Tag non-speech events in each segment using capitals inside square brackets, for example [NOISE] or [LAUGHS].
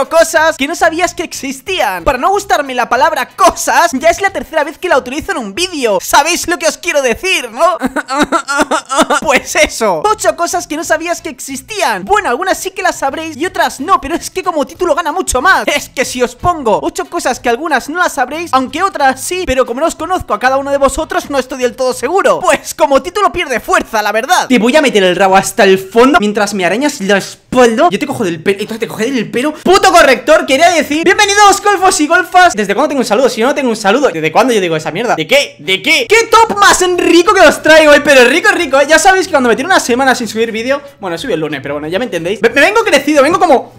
8 cosas que no sabías que existían. Para no gustarme la palabra cosas Ya es la tercera vez que la utilizo en un vídeo. ¿Sabéis lo que os quiero decir, no? [LAUGHS] pues eso. 8 cosas que no sabías que existían. Bueno, algunas sí que las sabréis y otras no Pero es que como título gana mucho más. Es que si os pongo 8 cosas que algunas no las sabréis Aunque otras sí Pero como no os conozco a cada uno de vosotros No estoy del todo seguro. Pues como título pierde fuerza, la verdad. Te voy a meter el rabo hasta el fondo Mientras me arañas la espalda Yo te cojo del pelo Entonces te cogeré del pelo Puto corrector, quería decir Bienvenidos golfos y golfas ¿Desde cuándo tengo un saludo? Si yo no tengo un saludo ¿Desde cuándo yo digo esa mierda? ¿De qué? ¿De qué? ¿Qué top más rico que os traigo hoy? Pero rico, rico, ¿eh? Ya sabéis que cuando me tiro una semana sin subir vídeo Bueno, subí el lunes, pero bueno, ya me entendéis Me, me vengo crecido, vengo como...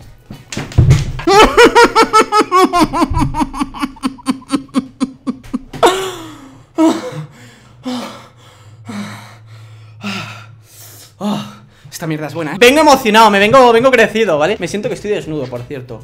Esta mierda es buena. Vengo emocionado, me vengo, vengo crecido, ¿vale? Me siento que estoy desnudo, por cierto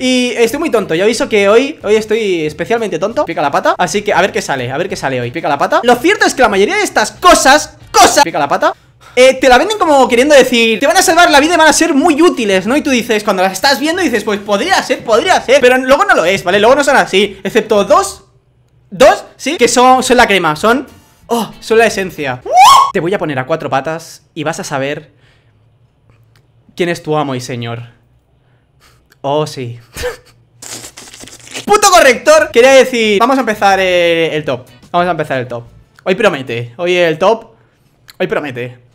Y estoy muy tonto, ya aviso que hoy Hoy estoy especialmente tonto Pica la pata Así que a ver qué sale, a ver qué sale hoy Pica la pata Lo cierto es que la mayoría de estas cosas Cosas Pica la pata eh, te la venden como queriendo decir Te van a salvar la vida y van a ser muy útiles, ¿no? Y tú dices, cuando las estás viendo dices, pues podría ser, podría ser Pero luego no lo es, ¿vale? Luego no son así Excepto dos Dos, ¿sí? Que son, son la crema, son... Oh, son la esencia Te voy a poner a cuatro patas y vas a saber quién es tu amo y señor. Oh, sí. [LAUGHS] ¡Puto corrector! Quería decir, vamos a empezar eh, el top. Vamos a empezar el top. Hoy promete. Hoy el top. Hoy promete.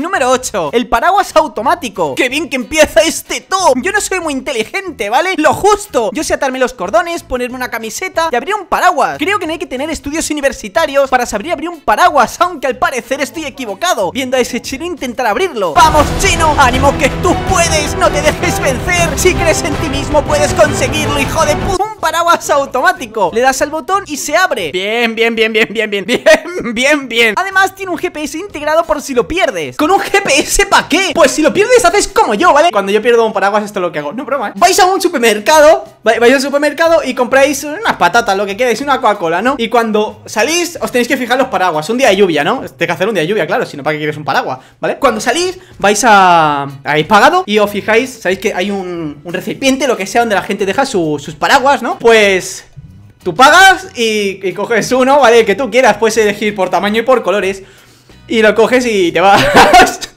Número 8, el paraguas automático ¡Qué bien que empieza este top! Yo no soy muy inteligente, ¿vale? Lo justo Yo sé atarme los cordones, ponerme una camiseta y abrir un paraguas Creo que no hay que tener estudios universitarios para saber abrir un paraguas Aunque al parecer estoy equivocado Viendo a ese chino intentar abrirlo ¡Vamos, chino! ¡Ánimo que tú puedes! ¡No te dejes vencer! Si crees en ti mismo puedes conseguirlo, hijo de puta Un paraguas automático Le das al botón y se abre Bien, bien, bien, bien, bien, bien [LAUGHS] Bien, [LAUGHS] bien, bien Además tiene un GPS integrado por si lo pierdes ¿Con un GPS para qué? Pues si lo pierdes haces como yo, ¿vale? Cuando yo pierdo un paraguas esto es lo que hago No, broma, ¿eh? Vais a un supermercado Vais al supermercado y compráis unas patatas, lo que queráis, una Coca-Cola, ¿no? Y cuando salís os tenéis que fijar los paraguas Un día de lluvia, ¿no? Tiene que hacer un día de lluvia, claro Si no, ¿para qué quieres un paraguas? ¿Vale? Cuando salís vais a... Habéis pagado y os fijáis Sabéis que hay un, un recipiente, lo que sea Donde la gente deja sus paraguas, ¿no? Pues... Tú pagas y, coges uno, ¿vale? Que tú quieras, puedes elegir por tamaño y por colores Y lo coges y te vas [LAUGHS]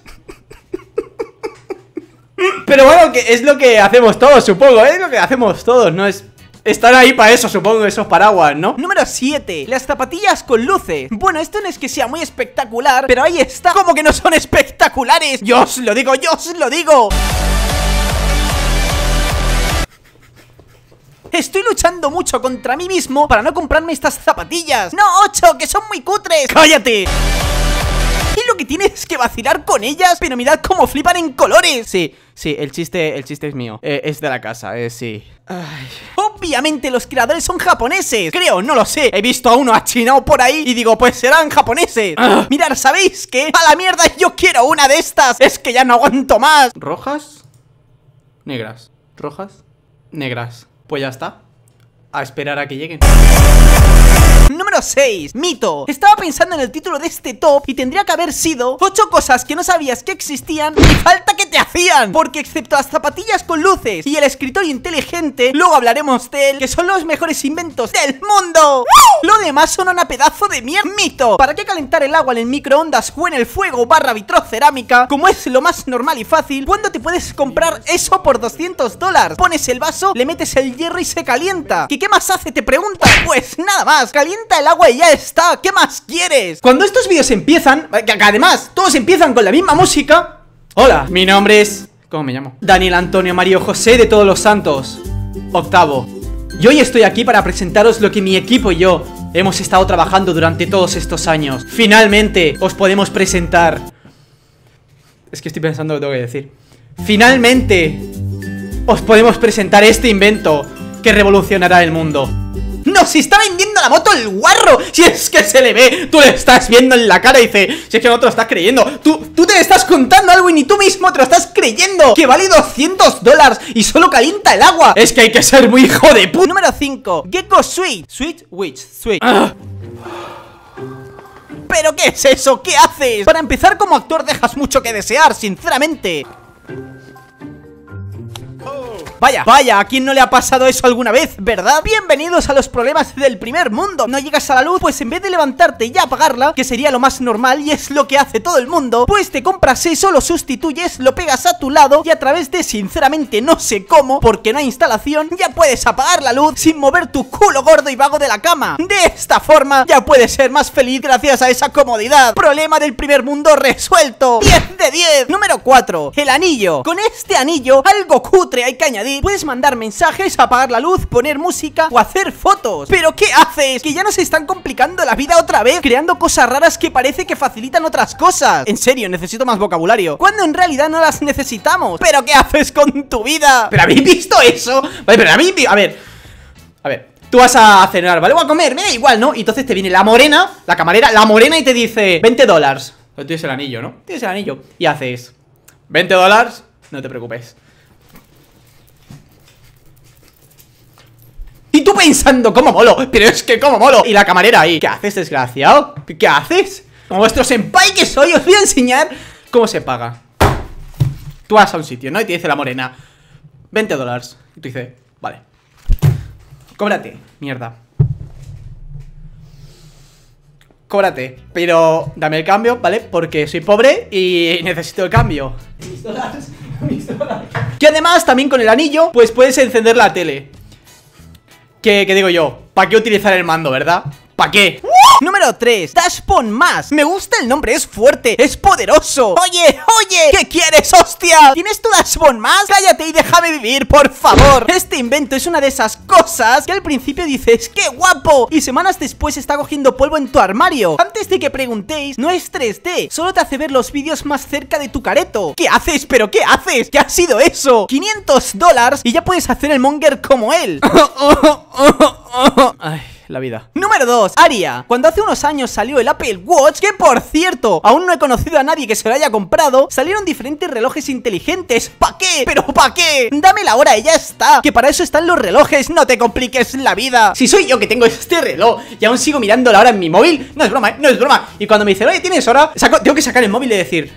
Pero bueno, que es lo que hacemos todos, supongo, ¿eh? es lo que hacemos todos, no es... Están ahí para eso, supongo, esos paraguas, ¿no? Número 7, las zapatillas con luces Bueno, esto no es que sea muy espectacular, pero ahí está ¿Cómo que no son espectaculares? Yo os lo digo, yo os lo digo Estoy luchando mucho contra mí mismo para no comprarme estas zapatillas ¡No, 8, que son muy cutres! ¡Cállate! Y lo que tienes es que vacilar con ellas Pero mirad cómo flipan en colores Sí, sí, el chiste, el chiste es mío eh, Es de la casa, eh, sí Ay. Obviamente los creadores son japoneses Creo, no lo sé He visto a uno achinado por ahí Y digo, pues serán japoneses ah. Mirad, ¿sabéis qué? ¡A la mierda! Yo quiero una de estas Es que ya no aguanto más ¿Rojas? Negras ¿Rojas? Negras Pues ya está. A esperar a que lleguen. Número 6, mito. Estaba pensando en el título de este top y tendría que haber sido 8 cosas que no sabías que existían y falta que te hacían Porque excepto las zapatillas con luces y el escritorio inteligente Luego hablaremos de él, que son los mejores inventos del mundo Lo demás son una pedazo de mierda Mito ¿Para qué calentar el agua en el microondas o en el fuego barra vitrocerámica? Como es lo más normal y fácil ¿Cuándo te puedes comprar eso por 200 dólares? Pones el vaso, le metes el hierro y se calienta ¿Qué qué más hace? Te preguntas Pues nada más, calienta el agua y ya está ¿Qué más quieres? Cuando estos vídeos empiezan, que además todos empiezan con la misma música Hola, mi nombre es... ¿Cómo me llamo? Daniel Antonio Mario José de Todos los Santos Octavo. Y hoy estoy aquí para presentaros lo que mi equipo y yo hemos estado trabajando durante todos estos años. Finalmente os podemos presentar. Es que estoy pensando lo que tengo que decir. Finalmente os podemos presentar este invento que revolucionará el mundo. ¡No! ¡Si está vendiendo la moto el guarro! ¡Si es que se le ve! Tú le estás viendo en la cara y dice Si es que no te lo estás creyendo Tú, tú te estás contando algo y ni tú mismo te lo estás creyendo ¡Que vale 200 dólares y solo calienta el agua! Es que hay que ser muy hijo de puta Número 5 Gecko Sweet Sweet Witch Sweet ah. ¿Pero qué es eso? ¿Qué haces? Para empezar como actor dejas mucho que desear, sinceramente Vaya, vaya, ¿a quién no le ha pasado eso alguna vez, verdad? Bienvenidos a los problemas del primer mundo. No llegas a la luz, pues en vez de levantarte y apagarla Que sería lo más normal y es lo que hace todo el mundo Pues te compras eso, lo sustituyes, lo pegas a tu lado Y a través de sinceramente no sé cómo, porque no hay instalación Ya puedes apagar la luz sin mover tu culo gordo y vago de la cama. De esta forma ya puedes ser más feliz gracias a esa comodidad. Problema del primer mundo resuelto. 10 de 10 Número 4, el anillo. Con este anillo, algo cutre hay que añadir Puedes mandar mensajes, apagar la luz, poner música o hacer fotos ¿Pero qué haces? Que ya nos están complicando la vida otra vez Creando cosas raras que parece que facilitan otras cosas En serio, necesito más vocabulario Cuando en realidad no las necesitamos ¿Pero qué haces con tu vida? ¿Pero habéis visto eso? Vale, pero habéis visto... A ver A ver Tú vas a cenar, ¿vale? Voy a comer, me da igual, ¿no? Y entonces te viene la morena, la camarera, la morena y te dice 20 dólares tienes el anillo, ¿no? Tienes el anillo Y haces 20 dólares, no te preocupes Y tú pensando, ¿cómo molo? Pero es que, ¿cómo molo? Y la camarera ahí ¿Qué haces, desgraciado? ¿Qué haces? Como vuestro senpai que soy, os voy a enseñar cómo se paga Tú vas a un sitio, ¿no? Y te dice la morena 20 dólares Y tú dices, vale Cóbrate, mierda Cóbrate Pero dame el cambio, ¿vale? Porque soy pobre y necesito el cambio Mis dólares, [LAUGHS] mis dólares Que además también con el anillo Pues puedes encender la tele ¿Qué, qué digo yo? ¿Para qué utilizar el mando, verdad? ¿Para qué? Número 3, Dashpon más Me gusta el nombre, es fuerte, es poderoso Oye, oye, ¿qué quieres, hostia? ¿Tienes tu Dashpon más? Cállate y déjame vivir, por favor Este invento es una de esas cosas Que al principio dices, ¡qué guapo! Y semanas después está cogiendo polvo en tu armario Antes de que preguntéis, no es 3D Solo te hace ver los vídeos más cerca de tu careto ¿Qué haces? ¿Pero qué haces? ¿Qué ha sido eso? 500 dólares y ya puedes hacer el monger como él [LAUGHS] [LAUGHS] Ay, la vida Número 2, Aria Cuando hace unos años salió el Apple Watch Que por cierto, aún no he conocido a nadie que se lo haya comprado Salieron diferentes relojes inteligentes ¿Pa qué? ¿Pero pa' qué? Dame la hora y ya está Que para eso están los relojes, no te compliques la vida Si soy yo que tengo este reloj y aún sigo mirando la hora en mi móvil No es broma, ¿eh? No es broma Y cuando me dicen, oye, ¿tienes hora? Saco- tengo que sacar el móvil y decir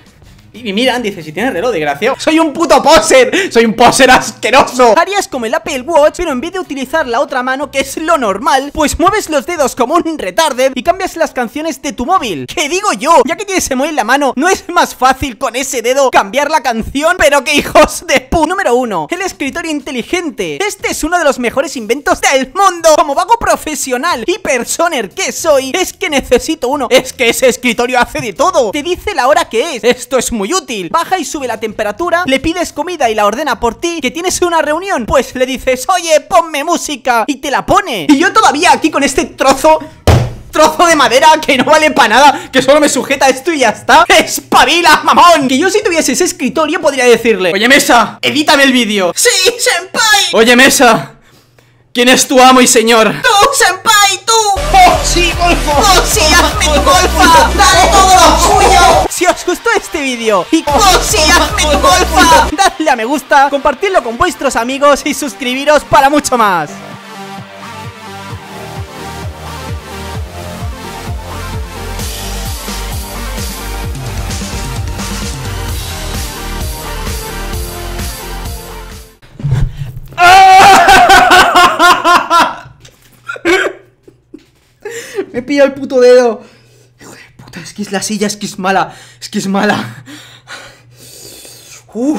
y miran, dice, si tienes reloj, desgraciado Soy un puto poser, soy un poser asqueroso. Aria es como el Apple Watch, pero en vez de utilizar la otra mano, que es lo normal Pues mueves los dedos como un retarded y cambias las canciones de tu móvil. ¿Qué digo yo? Ya que tienes el móvil la mano, ¿no es más fácil con ese dedo cambiar la canción? Pero qué hijos de pu... Número 1, el escritorio inteligente. Este es uno de los mejores inventos del mundo. Como vago profesional y personer que soy, es que necesito uno. Es que ese escritorio hace de todo. Te dice la hora que es, esto es muy útil Baja y sube la temperatura, le pides comida y la ordena por ti Que tienes una reunión, pues le dices, oye, ponme música Y te la pone Y yo todavía aquí con este trozo Trozo de madera que no vale para nada Que solo me sujeta esto y ya está ¡Espabila, mamón! Que yo si tuviese ese escritorio podría decirle Oye, Mesa, edítame el vídeo ¡Sí, senpai! Oye, Mesa ¿Quién es tu amo y señor? ¡Tú, senpai, sí, golfo! ¡Oh, sí, hazme tu golfa! ¡Dale todo lo suyo! Si os gustó este vídeo y ¡Oh, sí, hazme tu golfa! Dadle a me gusta, compartidlo con vuestros amigos y suscribiros para mucho más. El puto dedo Hijo de puta, es que es la silla, es que es mala Es que es mala Uh.